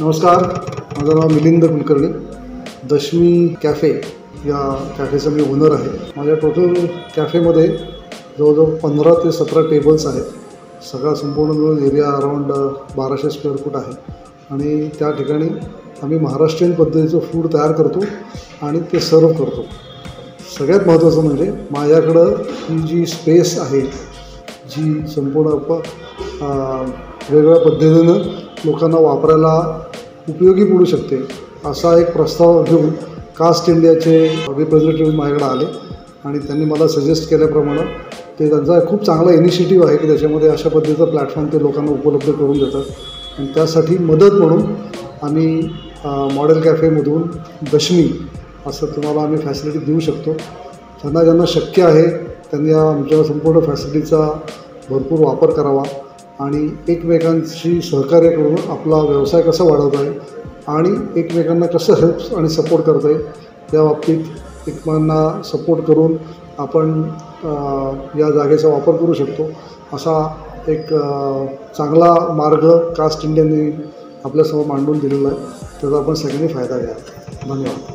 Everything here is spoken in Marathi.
नमस्कार माझं नाव मिलिंद कुलकर्णी. दशमी कॅफे या कॅफेचा मी ओनर आहे. माझ्या टोटल कॅफेमध्ये जवळजवळ पंधरा ते सतरा टेबल्स आहेत. सगळा संपूर्ण मिळून एरिया अराऊंड बाराशे स्क्वेअर फूट आहे. आणि त्या ठिकाणी आम्ही महाराष्ट्रीयन पद्धतीचं फूड तयार करतो आणि ते सर्व करतो. सगळ्यात महत्त्वाचं म्हणजे माझ्याकडं ही जी स्पेस आहे जी संपूर्ण वेगवेगळ्या पद्धतीनं लोकांना वापरायला उपयोगी पडू शकते असा एक प्रस्ताव घेऊन कास्ट इंडियाचे रिप्रेझेंटेटिव्ह माझ्याकडे आले आणि त्यांनी मला सजेस्ट केल्याप्रमाणे ते त्यांचा खूप चांगला इनिशिएटिव्ह आहे की त्याच्यामध्ये अशा पद्धतीचा प्लॅटफॉर्म ते लोकांना उपलब्ध करून देतात. आणि त्यासाठी मदत म्हणून आम्ही मॉडेल कॅफेमधून दशमी असं तुम्हाला आम्ही फॅसिलिटी देऊ शकतो. ज्यांना ज्यांना शक्य आहे त्यांनी या आमच्या संपूर्ण फॅसिलिटीचा भरपूर वापर करावा. आणि एकमेकांशी सहकार्य करून आपला व्यवसाय कसा वाढवता येईल आणि एकमेकांना कसं हेल्प आणि सपोर्ट करता येईल या बाबतीत एकमेकांना सपोर्ट करून आपण या जागेचा वापर करू शकतो. असा एक चांगला मार्ग कास्ट इंडियाने आपल्यासमोर मांडून दिलेला आहे. त्याचा आपण सगळ्यांनी फायदा घ्या. धन्यवाद.